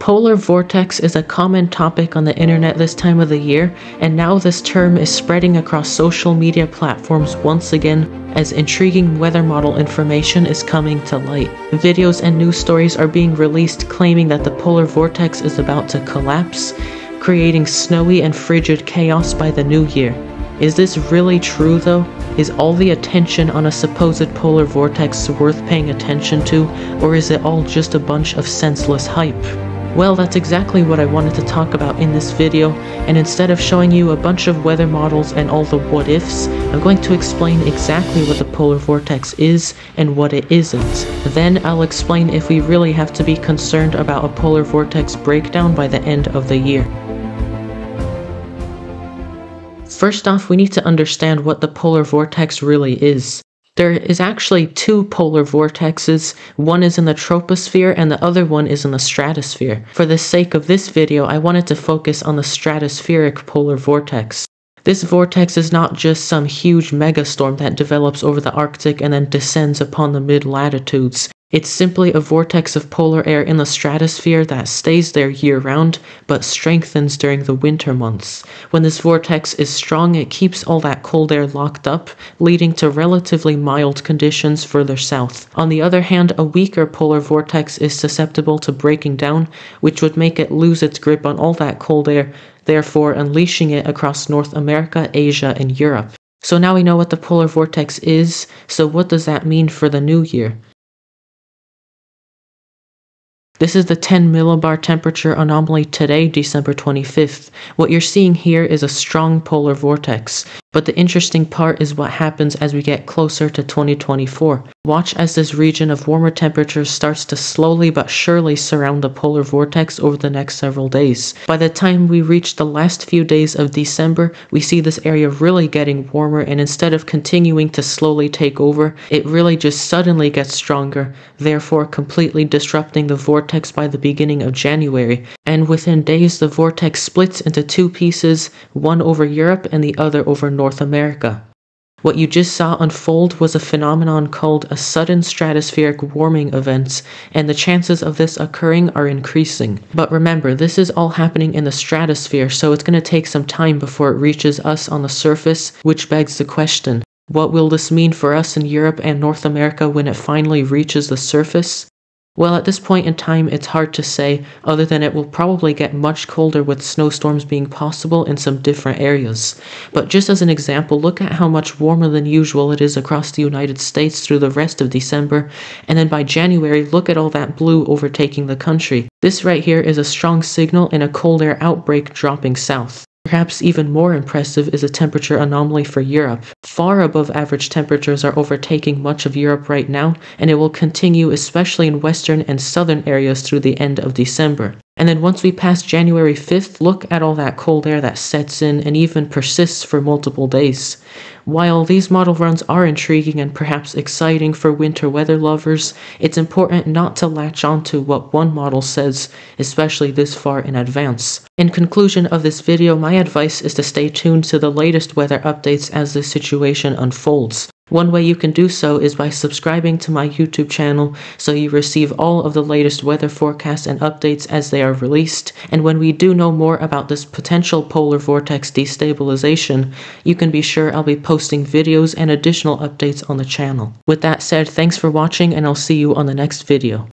Polar vortex is a common topic on the internet this time of the year, and now this term is spreading across social media platforms once again as intriguing weather model information is coming to light. Videos and news stories are being released claiming that the polar vortex is about to collapse, creating snowy and frigid chaos by the new year. Is this really true though? Is all the attention on a supposed polar vortex worth paying attention to, or is it all just a bunch of senseless hype? Well, that's exactly what I wanted to talk about in this video, and instead of showing you a bunch of weather models and all the what ifs, I'm going to explain exactly what the polar vortex is and what it isn't. Then I'll explain if we really have to be concerned about a polar vortex breakdown by the end of the year. First off, we need to understand what the polar vortex really is. There is actually two polar vortexes. One is in the troposphere and the other one is in the stratosphere. For the sake of this video, I wanted to focus on the stratospheric polar vortex. This vortex is not just some huge megastorm that develops over the Arctic and then descends upon the mid-latitudes. It's simply a vortex of polar air in the stratosphere that stays there year round, but strengthens during the winter months. When this vortex is strong, it keeps all that cold air locked up, leading to relatively mild conditions further south. On the other hand, a weaker polar vortex is susceptible to breaking down, which would make it lose its grip on all that cold air, therefore unleashing it across North America, Asia, and Europe. So now we know what the polar vortex is, so what does that mean for the new year? This is the 10 millibar temperature anomaly today, December 25th. What you're seeing here is a strong polar vortex. But the interesting part is what happens as we get closer to 2024. Watch as this region of warmer temperatures starts to slowly but surely surround the polar vortex over the next several days. By the time we reach the last few days of December, we see this area really getting warmer and instead of continuing to slowly take over, it really just suddenly gets stronger, therefore completely disrupting the vortex by the beginning of January. And within days, the vortex splits into two pieces, one over Europe and the other over North America. What you just saw unfold was a phenomenon called a sudden stratospheric warming event, and the chances of this occurring are increasing. But remember, this is all happening in the stratosphere, so it's going to take some time before it reaches us on the surface, which begs the question what will this mean for us in Europe and North America when it finally reaches the surface? Well, at this point in time, it's hard to say, other than it will probably get much colder with snowstorms being possible in some different areas. But just as an example, look at how much warmer than usual it is across the United States through the rest of December, and then by January, look at all that blue overtaking the country. This right here is a strong signal in a cold air outbreak dropping south. Perhaps even more impressive is a temperature anomaly for Europe. Far above average temperatures are overtaking much of Europe right now, and it will continue especially in western and southern areas through the end of December. And then once we pass January 5th, look at all that cold air that sets in and even persists for multiple days. While these model runs are intriguing and perhaps exciting for winter weather lovers, it's important not to latch onto what one model says, especially this far in advance. In conclusion of this video, my advice is to stay tuned to the latest weather updates as the situation unfolds. One way you can do so is by subscribing to my YouTube channel so you receive all of the latest weather forecasts and updates as they are released. And when we do know more about this potential polar vortex destabilization, you can be sure I'll be posting videos and additional updates on the channel. With that said, thanks for watching and I'll see you on the next video.